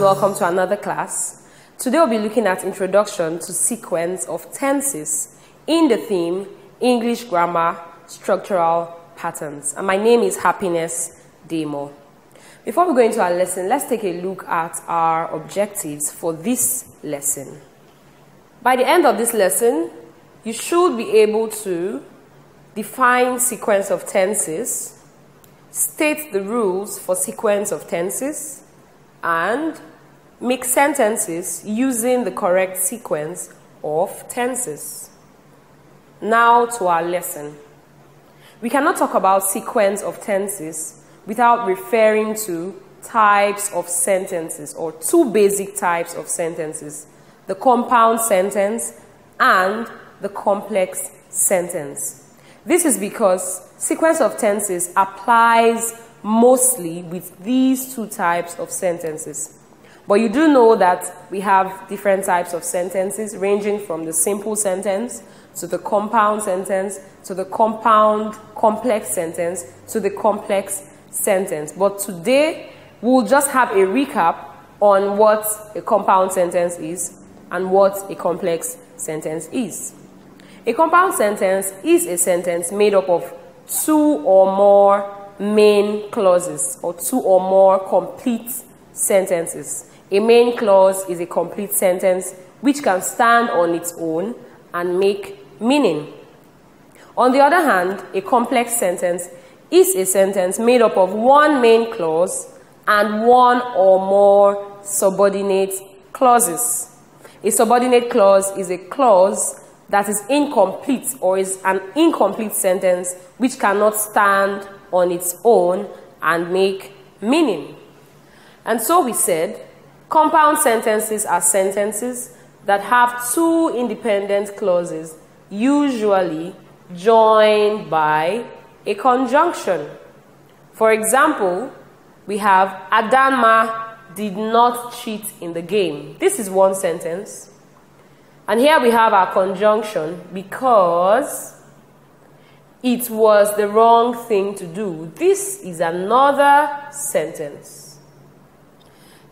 welcome to another class. Today we'll be looking at introduction to sequence of tenses in the theme English grammar structural patterns. And my name is Happiness Demo. Before we go into our lesson, let's take a look at our objectives for this lesson. By the end of this lesson, you should be able to define sequence of tenses, state the rules for sequence of tenses, and make sentences using the correct sequence of tenses. Now to our lesson. We cannot talk about sequence of tenses without referring to types of sentences or two basic types of sentences the compound sentence and the complex sentence. This is because sequence of tenses applies mostly with these two types of sentences. But you do know that we have different types of sentences ranging from the simple sentence to the compound sentence to the compound complex sentence to the complex sentence. But today we'll just have a recap on what a compound sentence is and what a complex sentence is. A compound sentence is a sentence made up of two or more main clauses or two or more complete sentences. A main clause is a complete sentence which can stand on its own and make meaning. On the other hand, a complex sentence is a sentence made up of one main clause and one or more subordinate clauses. A subordinate clause is a clause that is incomplete or is an incomplete sentence which cannot stand on its own and make meaning. And so we said, compound sentences are sentences that have two independent clauses, usually joined by a conjunction. For example, we have Adama did not cheat in the game. This is one sentence. And here we have our conjunction because it was the wrong thing to do. This is another sentence.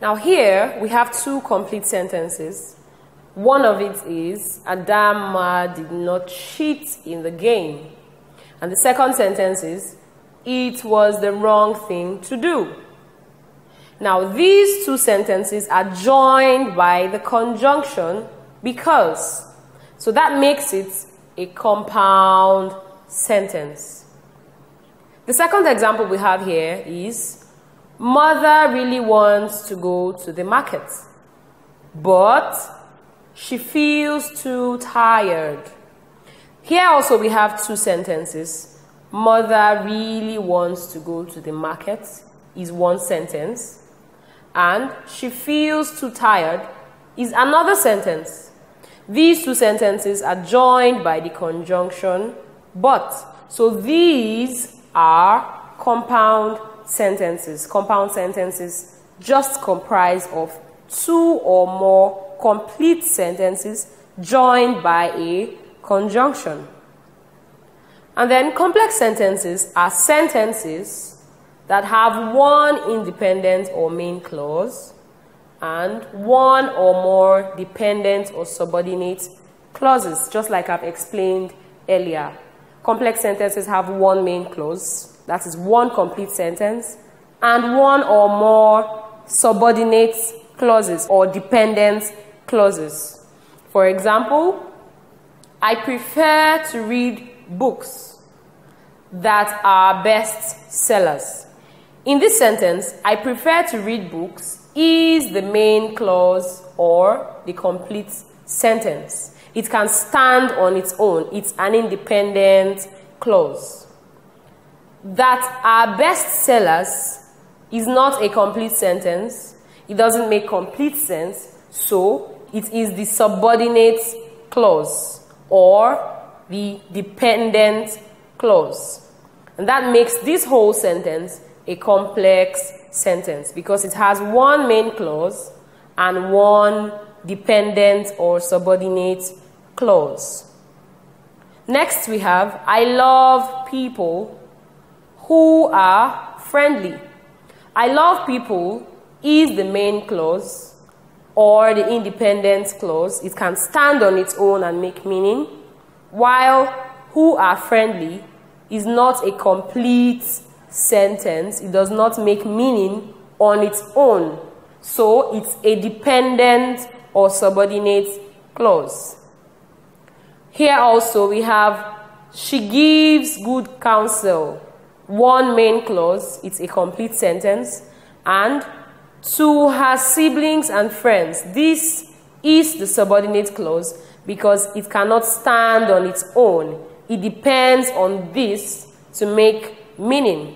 Now, here we have two complete sentences. One of it is Adama did not cheat in the game. And the second sentence is it was the wrong thing to do. Now, these two sentences are joined by the conjunction because. So that makes it a compound sentence. The second example we have here is Mother really wants to go to the market, but she feels too tired. Here also we have two sentences. Mother really wants to go to the market is one sentence, and she feels too tired is another sentence. These two sentences are joined by the conjunction but. So these are compound sentences. Compound sentences just comprise of two or more complete sentences joined by a conjunction. And then complex sentences are sentences that have one independent or main clause and one or more dependent or subordinate clauses, just like I've explained earlier. Complex sentences have one main clause, that is one complete sentence, and one or more subordinate clauses or dependent clauses. For example, I prefer to read books that are best sellers. In this sentence, I prefer to read books is the main clause or the complete sentence. It can stand on its own. It's an independent clause. That our best sellers is not a complete sentence. It doesn't make complete sense. So it is the subordinate clause or the dependent clause. And that makes this whole sentence a complex sentence because it has one main clause and one dependent or subordinate clause. Next, we have I love people who are friendly. I love people is the main clause or the independent clause. It can stand on its own and make meaning, while who are friendly is not a complete sentence. It does not make meaning on its own. So it's a dependent or subordinate clause. Here also we have she gives good counsel. One main clause, it's a complete sentence, and to her siblings and friends. This is the subordinate clause because it cannot stand on its own. It depends on this to make meaning.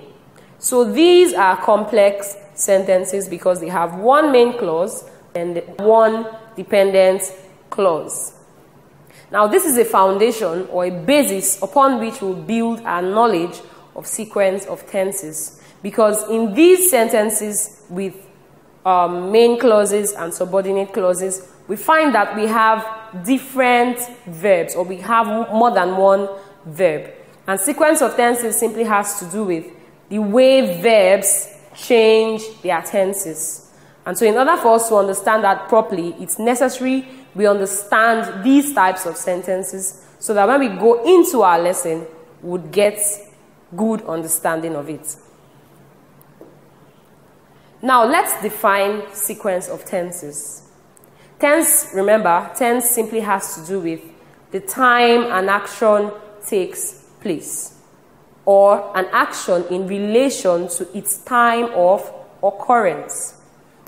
So these are complex sentences because they have one main clause and one dependent clause. Now, this is a foundation or a basis upon which we'll build our knowledge of sequence of tenses. Because in these sentences with um, main clauses and subordinate clauses, we find that we have different verbs or we have more than one verb. And sequence of tenses simply has to do with the way verbs change their tenses. And so, in order for us to understand that properly, it's necessary we understand these types of sentences so that when we go into our lesson, we would get good understanding of it. Now, let's define sequence of tenses. Tense, remember, tense simply has to do with the time an action takes place or an action in relation to its time of occurrence.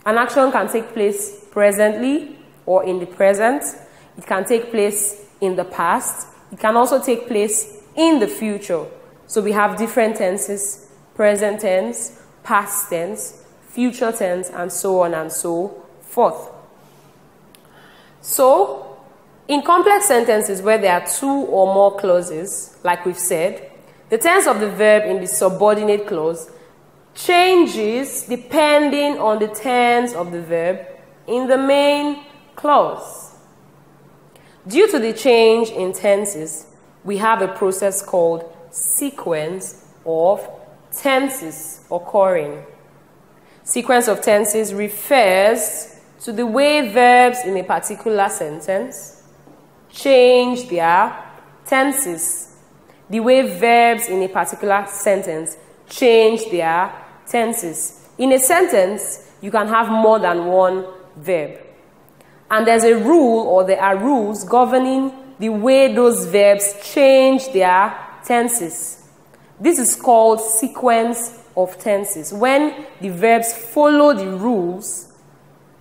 An action can take place presently or in the present. It can take place in the past. It can also take place in the future. So we have different tenses present tense, past tense, future tense, and so on and so forth. So, in complex sentences where there are two or more clauses, like we've said, the tense of the verb in the subordinate clause changes depending on the tense of the verb in the main clause. Due to the change in tenses, we have a process called sequence of tenses occurring. Sequence of tenses refers to the way verbs in a particular sentence change their tenses. The way verbs in a particular sentence change their tenses. In a sentence, you can have more than one verb. And there's a rule or there are rules governing the way those verbs change their tenses. This is called sequence of tenses. When the verbs follow the rules,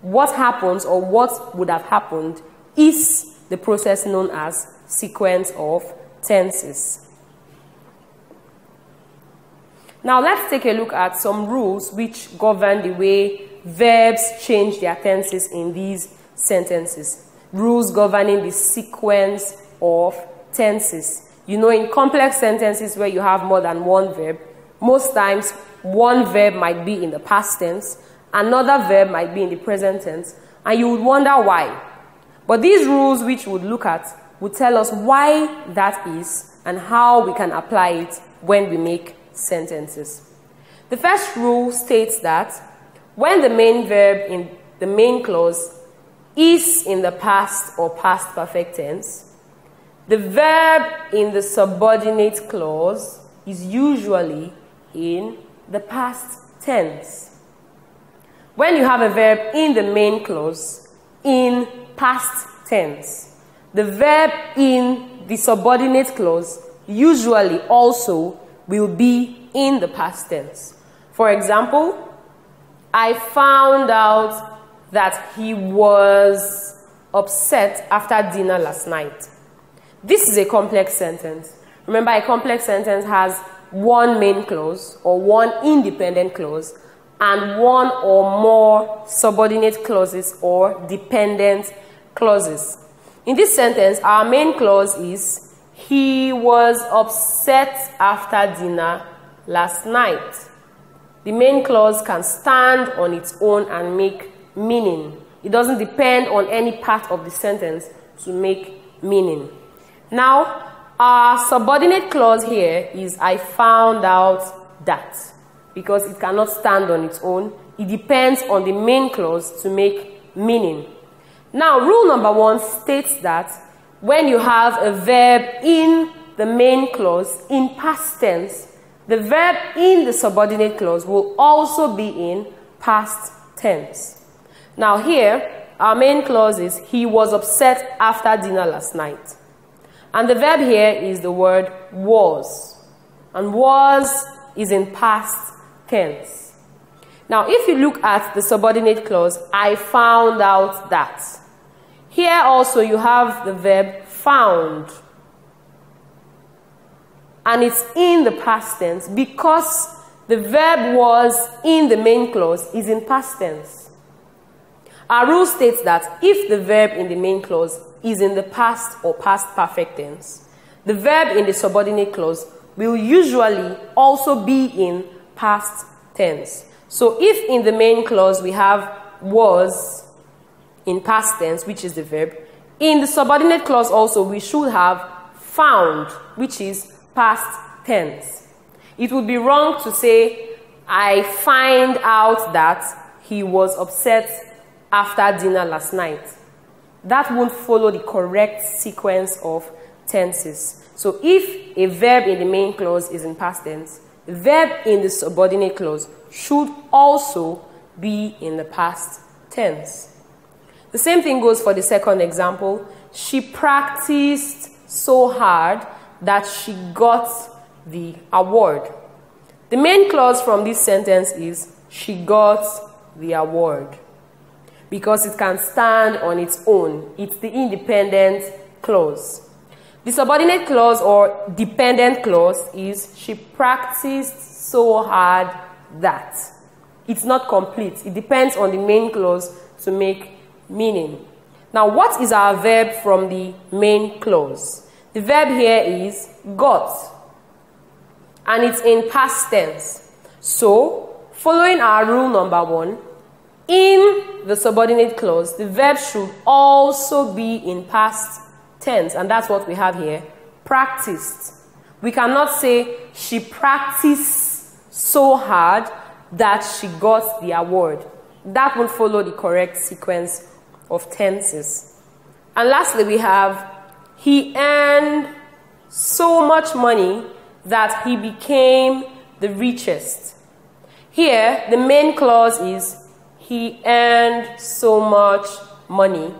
what happens or what would have happened is the process known as sequence of tenses. Now let's take a look at some rules which govern the way verbs change their tenses in these sentences. Rules governing the sequence of tenses. You know, in complex sentences where you have more than one verb, most times one verb might be in the past tense, another verb might be in the present tense, and you would wonder why. But these rules, which we'll look at, will tell us why that is and how we can apply it when we make sentences. The first rule states that when the main verb in the main clause is in the past or past perfect tense, the verb in the subordinate clause is usually in the past tense. When you have a verb in the main clause in past tense, the verb in the subordinate clause usually also will be in the past tense. For example, I found out that he was upset after dinner last night. This is a complex sentence. Remember, a complex sentence has one main clause or one independent clause and one or more subordinate clauses or dependent clauses. In this sentence, our main clause is he was upset after dinner last night. The main clause can stand on its own and make meaning. It doesn't depend on any part of the sentence to make meaning. Now, our subordinate clause here is I found out that because it cannot stand on its own. it depends on the main clause to make meaning. Now, rule number one states that when you have a verb in the main clause in past tense, the verb in the subordinate clause will also be in past tense. Now, here, our main clause is He was upset after dinner last night. And the verb here is the word was. And was is in past tense. Now, if you look at the subordinate clause, I found out that. Here also you have the verb found. And it's in the past tense because the verb was in the main clause is in past tense. Our rule states that if the verb in the main clause is in the past or past perfect tense, the verb in the subordinate clause will usually also be in past tense. So if in the main clause we have was in past tense, which is the verb, in the subordinate clause also we should have found, which is past tense. It would be wrong to say, I find out that he was upset after dinner last night. That won't follow the correct sequence of tenses. So if a verb in the main clause is in past tense, the verb in the subordinate clause should also be in the past tense. The same thing goes for the second example. She practiced so hard that she got the award. The main clause from this sentence is she got the award because it can stand on its own. It's the independent clause. The subordinate clause or dependent clause is she practiced so hard that. It's not complete. It depends on the main clause to make meaning. Now, what is our verb from the main clause? The verb here is got, and it's in past tense. So, following our rule number one, in the subordinate clause, the verb should also be in past tense, and that's what we have here practiced. We cannot say she practiced so hard that she got the award. That won't follow the correct sequence of tenses. And lastly, we have he earned so much money that he became the richest. Here, the main clause is he earned so much money,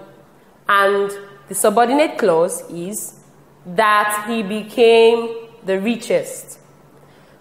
and the subordinate clause is that he became the richest.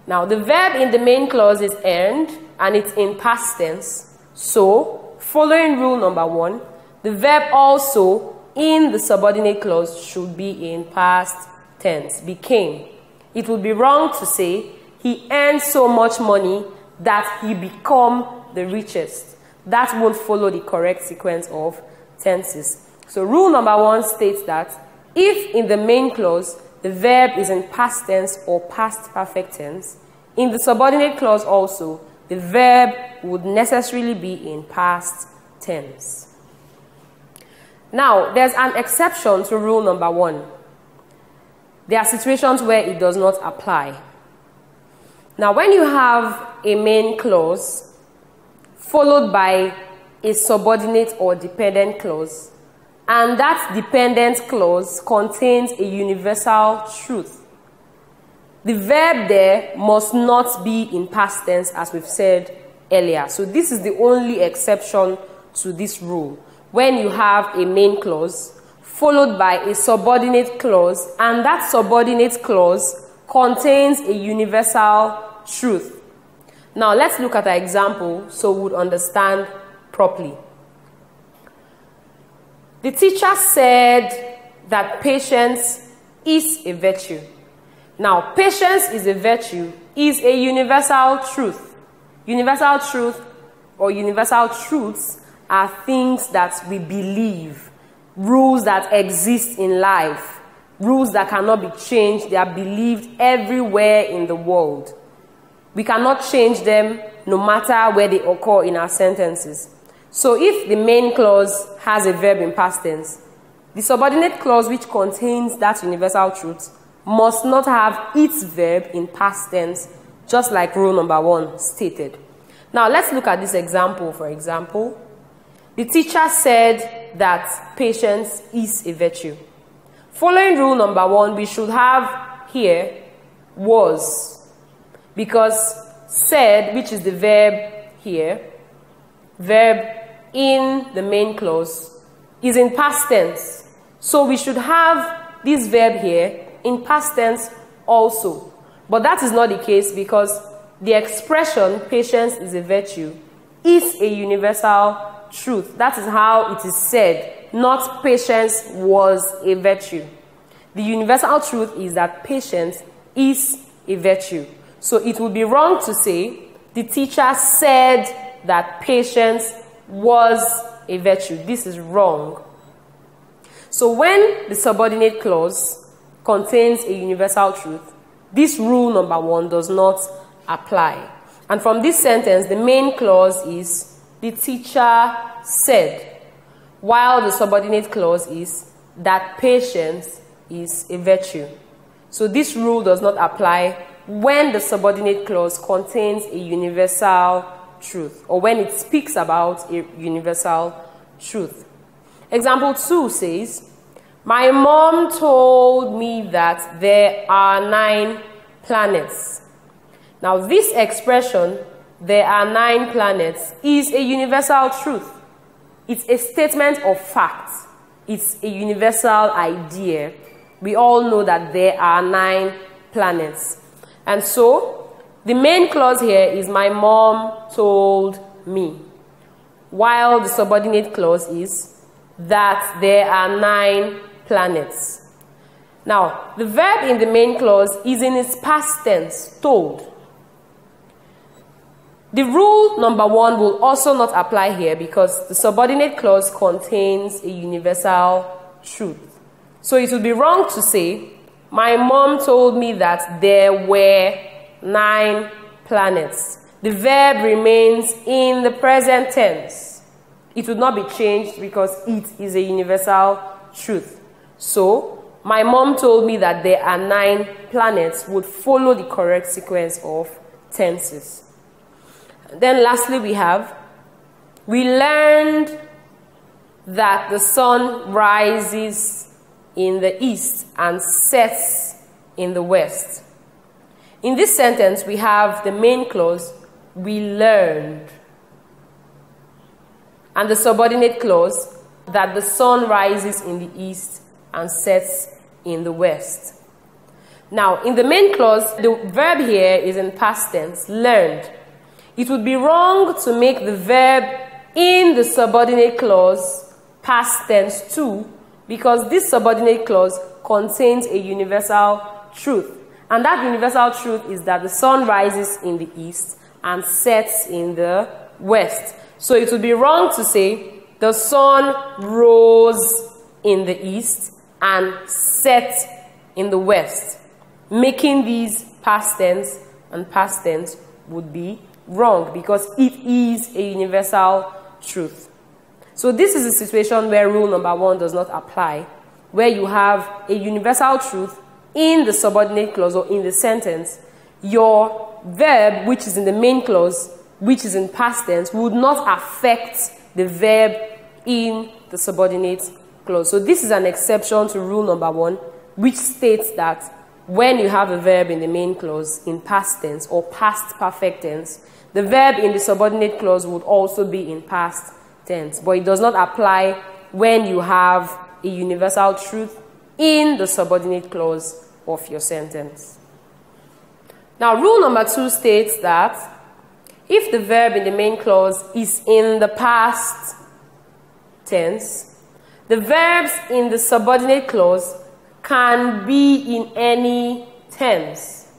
Now, the verb in the main clause is earned and it's in past tense. So, following rule number one, the verb also in the subordinate clause should be in past tense, became. It would be wrong to say he earned so much money that he become the richest. That won't follow the correct sequence of tenses. So rule number one states that if in the main clause the verb is in past tense or past perfect tense, in the subordinate clause also, the verb would necessarily be in past tense. Now, there's an exception to rule number one. There are situations where it does not apply. Now, when you have a main clause followed by a subordinate or dependent clause, and that dependent clause contains a universal truth. The verb there must not be in past tense, as we've said earlier. So, this is the only exception to this rule. When you have a main clause followed by a subordinate clause, and that subordinate clause contains a universal truth. Now, let's look at an example so we would understand properly. The teacher said that patience is a virtue. Now, patience is a virtue, is a universal truth. Universal truth or universal truths are things that we believe, rules that exist in life, rules that cannot be changed. They are believed everywhere in the world. We cannot change them no matter where they occur in our sentences. So if the main clause has a verb in past tense, the subordinate clause which contains that universal truth must not have its verb in past tense, just like rule number one stated. Now let's look at this example, for example. The teacher said that patience is a virtue. Following rule number one, we should have here was because said, which is the verb here, verb in the main clause, is in past tense. So we should have this verb here in past tense also. But that is not the case because the expression patience is a virtue is a universal truth. That is how it is said, not patience was a virtue. The universal truth is that patience is a virtue. So it would be wrong to say the teacher said that patience was a virtue. This is wrong. So when the subordinate clause contains a universal truth, this rule number one does not apply. And from this sentence, the main clause is the teacher said, while the subordinate clause is that patience is a virtue. So this rule does not apply when the subordinate clause contains a universal truth or when it speaks about a universal truth. Example 2 says, My mom told me that there are nine planets. Now, this expression, there are nine planets, is a universal truth. It's a statement of fact. It's a universal idea. We all know that there are nine planets. And so, the main clause here is my mom told me. While the subordinate clause is that there are nine planets. Now, the verb in the main clause is in its past tense, told. The rule number one will also not apply here because the subordinate clause contains a universal truth. So it would be wrong to say, My mom told me that there were nine planets. The verb remains in the present tense. It would not be changed because it is a universal truth. So, my mom told me that there are nine planets would follow the correct sequence of tenses. Then lastly we have we learned that the sun rises in the east and sets in the west. In this sentence we have the main clause we learned and the subordinate clause that the sun rises in the east and sets in the west. Now, in the main clause, the verb here is in past tense, learned. It would be wrong to make the verb in the subordinate clause past tense too, because this subordinate clause contains a universal truth. And that universal truth is that the sun rises in the east and sets in the west. So it would be wrong to say the sun rose in the east and set in the west. Making these past tense and past tense would be wrong because it is a universal truth. So this is a situation where rule number one does not apply, where you have a universal truth in the subordinate clause or in the sentence. Your verb, which is in the main clause, which is in past tense, would not affect the verb in the subordinate clause. So this is an exception to rule number one, which states that when you have a verb in the main clause in past tense or past perfect tense, the verb in the subordinate clause would also be in past tense, but it does not apply when you have a universal truth in the subordinate clause of your sentence. Now, rule number two states that if the verb in the main clause is in the past tense, the verbs in the subordinate clause can be in any tense.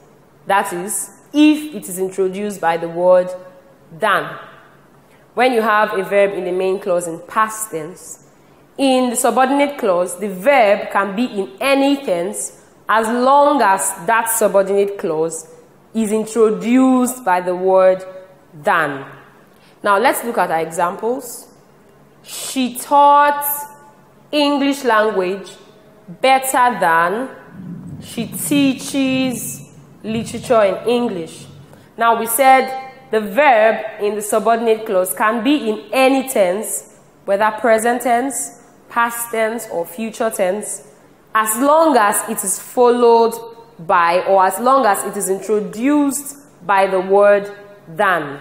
That is, if it is introduced by the word than. When you have a verb in the main clause in past tense, in the subordinate clause, the verb can be in any tense as long as that subordinate clause is introduced by the word than. Now let's look at our examples. She taught English language better than she teaches literature in English. Now we said the verb in the subordinate clause can be in any tense, whether present tense, past tense, or future tense, as long as it is followed by or as long as it is introduced by the word than.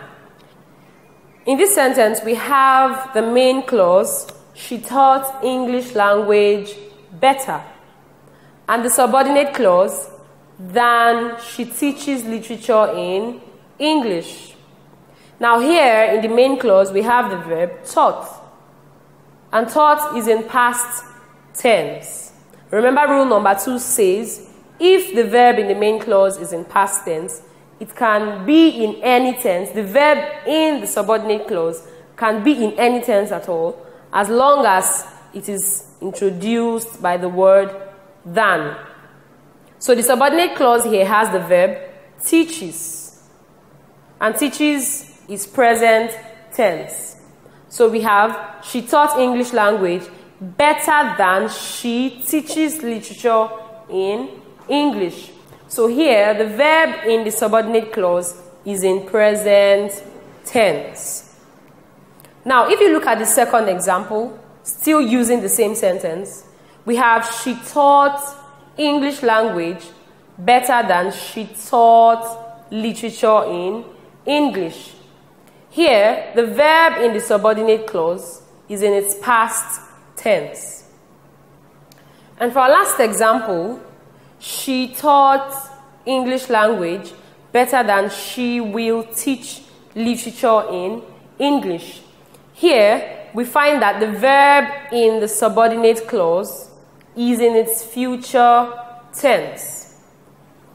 In this sentence, we have the main clause, she taught English language better. And the subordinate clause, than she teaches literature in English. Now, here in the main clause, we have the verb taught. And taught is in past tense. Remember, rule number two says if the verb in the main clause is in past tense, it can be in any tense. The verb in the subordinate clause can be in any tense at all, as long as it is introduced by the word than. So the subordinate clause here has the verb teaches. And teaches is present tense. So we have she taught English language better than she teaches literature in English. So here, the verb in the subordinate clause is in present tense. Now, if you look at the second example, still using the same sentence, we have she taught English language better than she taught literature in English. Here, the verb in the subordinate clause is in its past tense. And for our last example, she taught English language better than she will teach literature in English. Here, we find that the verb in the subordinate clause is in its future tense.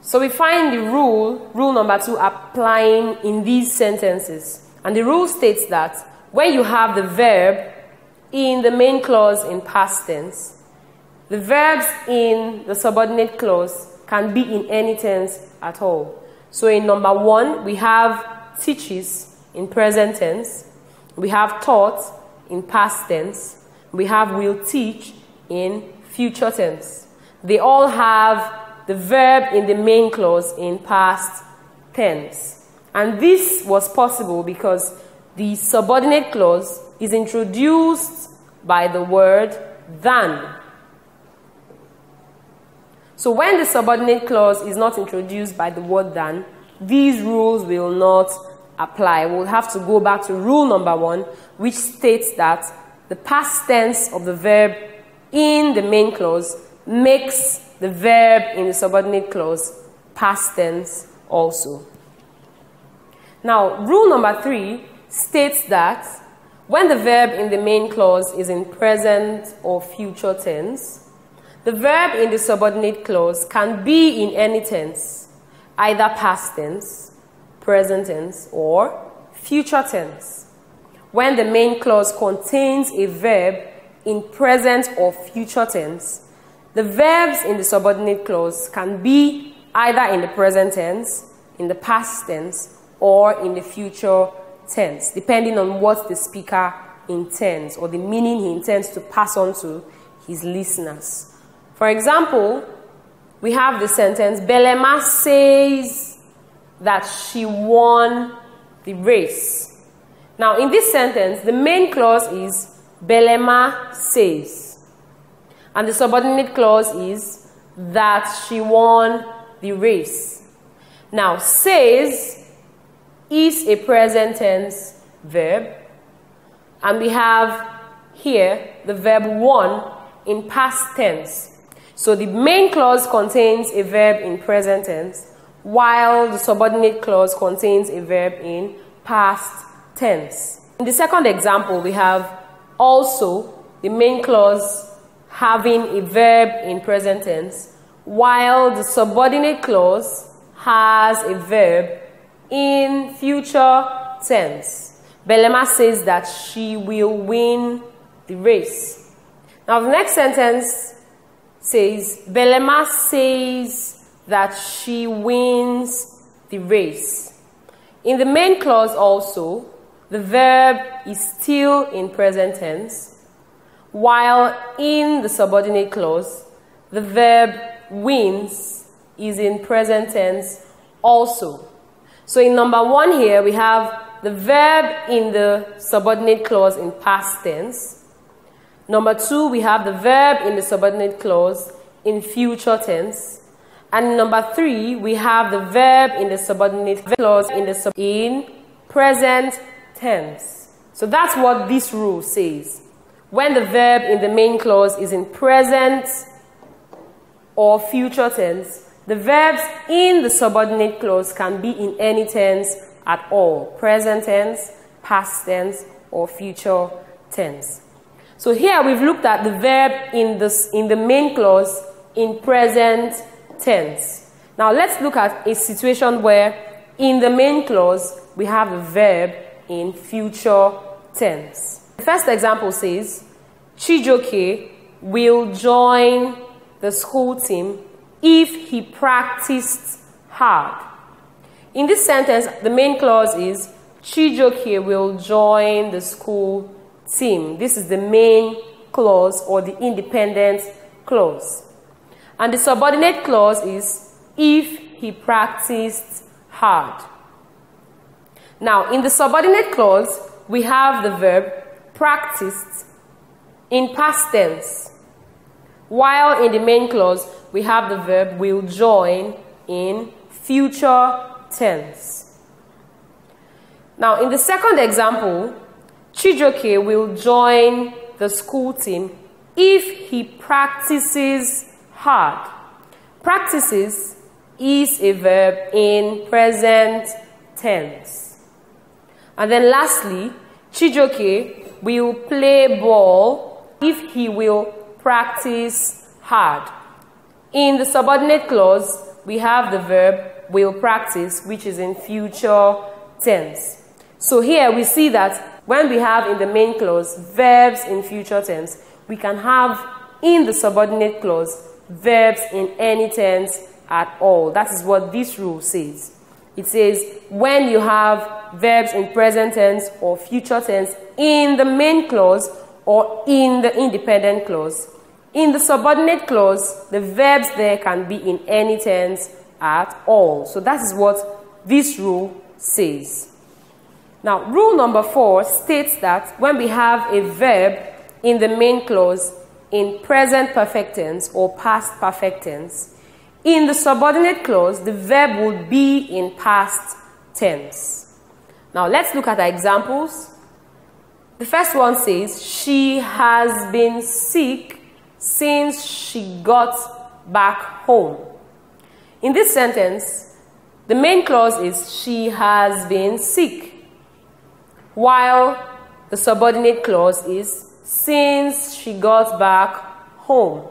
So we find the rule, rule number two, applying in these sentences. And the rule states that when you have the verb in the main clause in past tense, the verbs in the subordinate clause can be in any tense at all. So in number one, we have teaches in present tense, we have taught in past tense, we have will teach in future tense. They all have the verb in the main clause in past tense. And this was possible because the subordinate clause is introduced by the word than. So when the subordinate clause is not introduced by the word than, these rules will not apply. We'll have to go back to rule number one, which states that the past tense of the verb in the main clause makes the verb in the subordinate clause past tense also. Now, rule number three states that when the verb in the main clause is in present or future tense, the verb in the subordinate clause can be in any tense, either past tense, present tense, or future tense. When the main clause contains a verb in present or future tense, the verbs in the subordinate clause can be either in the present tense, in the past tense, or in the future tense, depending on what the speaker intends or the meaning he intends to pass on to his listeners. For example, we have the sentence Belema says that she won the race. Now, in this sentence, the main clause is Belema says. And the subordinate clause is that she won the race. Now, says is a present tense verb. And we have here the verb won in past tense. So the main clause contains a verb in present tense, while the subordinate clause contains a verb in past tense. In the second example, we have also the main clause having a verb in present tense, while the subordinate clause has a verb in future tense. Belema says that she will win the race. Now, the next sentence says, Belema says that she wins the race. In the main clause also, the verb is still in present tense, while in the subordinate clause, the verb wins is in present tense also. So in number one here, we have the verb in the subordinate clause in past tense. Number two, we have the verb in the subordinate clause in future tense. And number three, we have the verb in the subordinate clause in the sub in present tense. So that's what this rule says. When the verb in the main clause is in present or future tense, the verbs in the subordinate clause can be in any tense at all present tense, past tense, or future tense. So here we've looked at the verb in, this, in the main clause in present tense. Now let's look at a situation where in the main clause we have a verb in future tense. The first example says Chijoke will join the school team if he practiced hard. In this sentence, the main clause is Chijoke will join the school team. This is the main clause or the independent clause. And the subordinate clause is if he practiced hard. Now, in the subordinate clause, we have the verb practiced in past tense, while in the main clause, we have the verb will join in future tense. Now, in the second example, Chijoke will join the school team if he practices hard. Practices is a verb in present tense. And then lastly, Chijoke will play ball if he will practice hard. In the subordinate clause, we have the verb will practice, which is in future tense. So here we see that when we have in the main clause verbs in future tense, we can have in the subordinate clause verbs in any tense at all. That is what this rule says. It says when you have verbs in present tense or future tense in the main clause or in the independent clause. In the subordinate clause, the verbs there can be in any tense at all. So that is what this rule says. Now, rule number four states that when we have a verb in the main clause in present perfect tense or past perfect tense, in the subordinate clause, the verb would be in past tense. Now, let's look at our examples. The first one says, She has been sick since she got back home. In this sentence, the main clause is she has been sick, while the subordinate clause is since she got back home.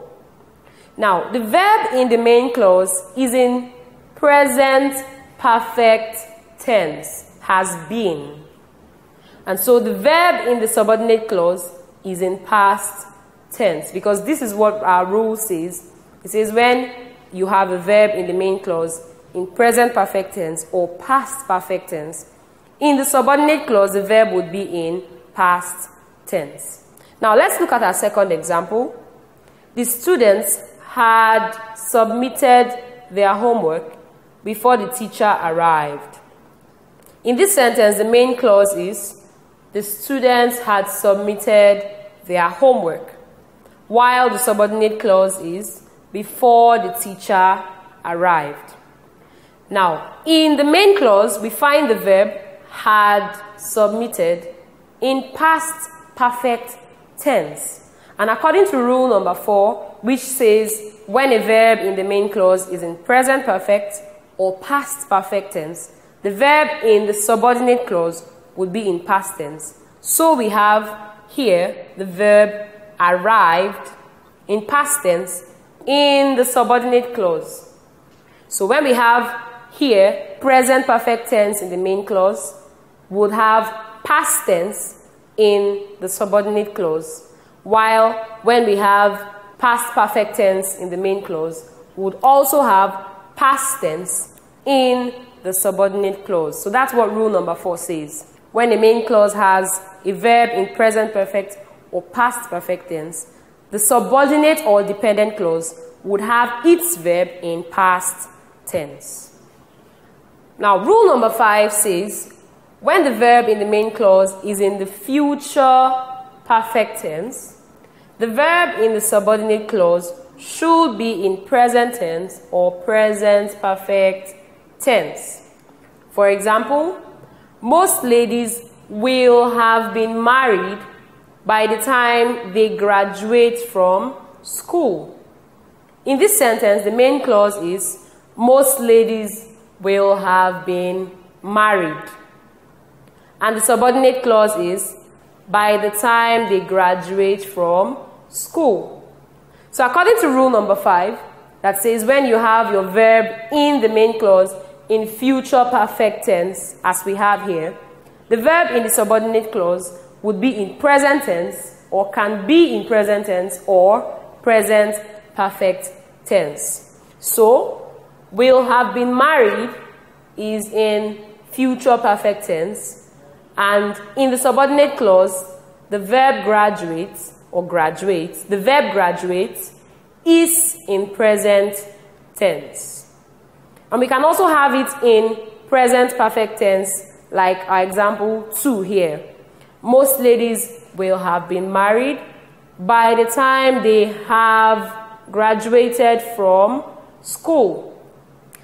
Now, the verb in the main clause is in present perfect tense, has been. And so the verb in the subordinate clause is in past tense because this is what our rule says. It says when you have a verb in the main clause in present perfect tense or past perfect tense. In the subordinate clause, the verb would be in past tense. Now let's look at our second example. The students had submitted their homework before the teacher arrived. In this sentence, the main clause is the students had submitted their homework, while the subordinate clause is before the teacher arrived. Now, in the main clause, we find the verb had submitted in past perfect tense. And according to rule number four, which says when a verb in the main clause is in present perfect or past perfect tense, the verb in the subordinate clause would be in past tense. So we have here the verb arrived in past tense in the subordinate clause. So when we have here present perfect tense in the main clause, would have past tense in the subordinate clause, while when we have past perfect tense in the main clause, would also have past tense in the subordinate clause. So that's what rule number four says. When the main clause has a verb in present perfect or past perfect tense, the subordinate or dependent clause would have its verb in past tense. Now, rule number five says when the verb in the main clause is in the future perfect tense, the verb in the subordinate clause should be in present tense or present perfect tense. For example, most ladies will have been married by the time they graduate from school. In this sentence, the main clause is most ladies will have been married. And the subordinate clause is by the time they graduate from school. So according to rule number five, that says when you have your verb in the main clause in future perfect tense, as we have here, the verb in the subordinate clause would be in present tense or can be in present tense or present perfect tense. So, will have been married is in future perfect tense and in the subordinate clause, the verb graduates or graduates, the verb graduates is in present tense. And we can also have it in present perfect tense like our example 2 here. Most ladies will have been married by the time they have graduated from school.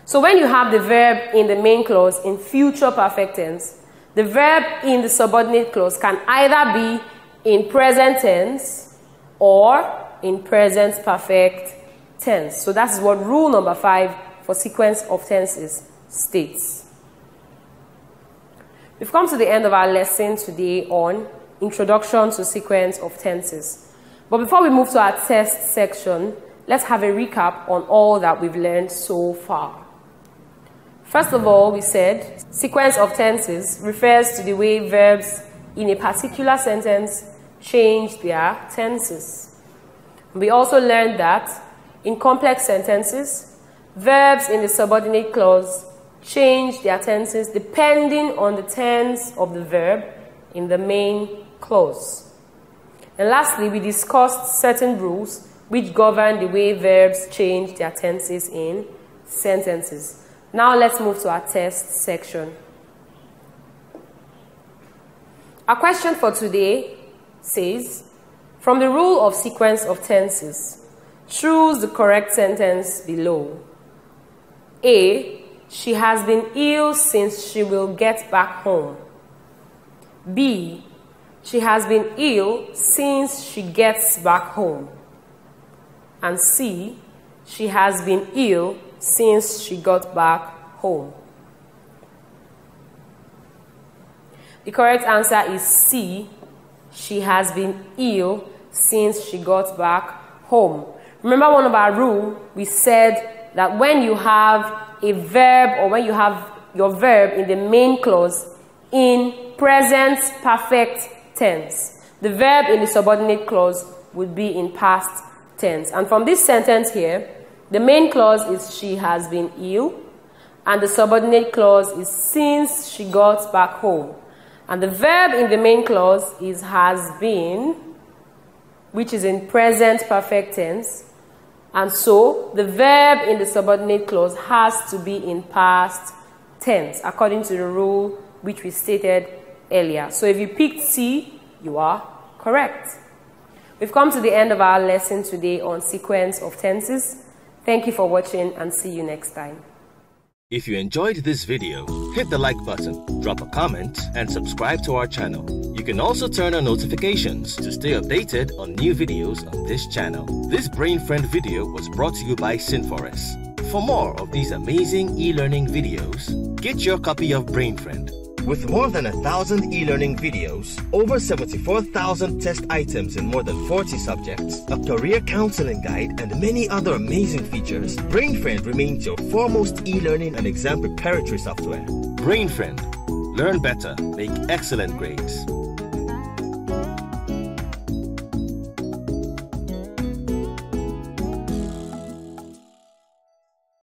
So when you have the verb in the main clause in future perfect tense, the verb in the subordinate clause can either be in present tense or in present perfect tense. So that's what rule number five for sequence of tenses states. We've come to the end of our lesson today on Introduction to Sequence of Tenses. But before we move to our test section, let's have a recap on all that we've learned so far. First of all, we said sequence of tenses refers to the way verbs in a particular sentence change their tenses. We also learned that in complex sentences, verbs in the subordinate clause change their tenses depending on the tense of the verb in the main clause. And lastly, we discussed certain rules which govern the way verbs change their tenses in sentences. Now let's move to our test section. Our question for today says, from the rule of sequence of tenses, choose the correct sentence below. A. She has been ill since she will get back home. B. She has been ill since she gets back home. And C. She has been ill since she got back home. The correct answer is C. She has been ill since she got back home. Remember one of our rules, we said that when you have a verb or when you have your verb in the main clause in present perfect tense, the verb in the subordinate clause would be in past tense. And from this sentence here, the main clause is she has been ill, and the subordinate clause is since she got back home. And the verb in the main clause is has been, which is in present perfect tense. And so the verb in the subordinate clause has to be in past tense, according to the rule which we stated earlier. So if you picked C, you are correct. We've come to the end of our lesson today on sequence of tenses. Thank you for watching and see you next time. If you enjoyed this video, hit the like button, drop a comment, and subscribe to our channel. You can also turn on notifications to stay updated on new videos on this channel. This Brain Friend video was brought to you by SynForest. For more of these amazing e-learning videos, get your copy of Brain Friend with more than a thousand e-learning videos, over 74,000 test items in more than 40 subjects, a career counseling guide, and many other amazing features, BrainFriend remains your foremost e-learning and exam preparatory software. BrainFriend. Learn better, make excellent grades.